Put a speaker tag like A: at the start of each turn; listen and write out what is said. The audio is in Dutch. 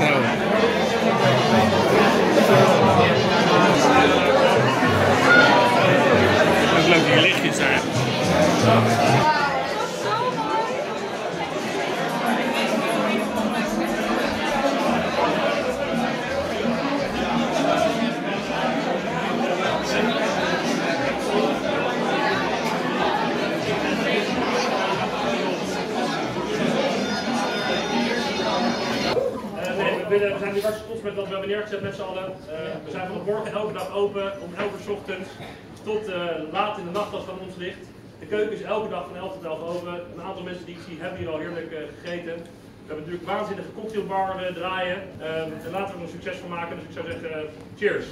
A: ik is Ook leuke lichtjes daar. We hebben neergezet met z'n allen. Eh, we zijn vanaf morgen elke dag open, om 11 uur ochtends tot eh, laat in de nacht als aan ons ligt. De keuken is elke dag van 11 tot 11 open. Een aantal mensen die ik zie hebben hier al heerlijk eh, gegeten. We hebben natuurlijk waanzinnige cocktailbar eh, draaien. Ehm, en laten we er een succes van maken. Dus ik zou zeggen, cheers.